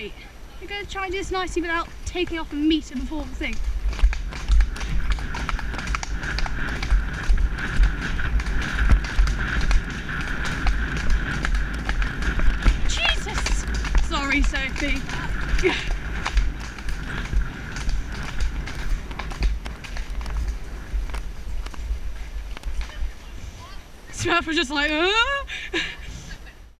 right, We're going to try and do this nicely without taking off a metre before the thing. Jesus! Sorry, Sophie. Steph was just like, uh?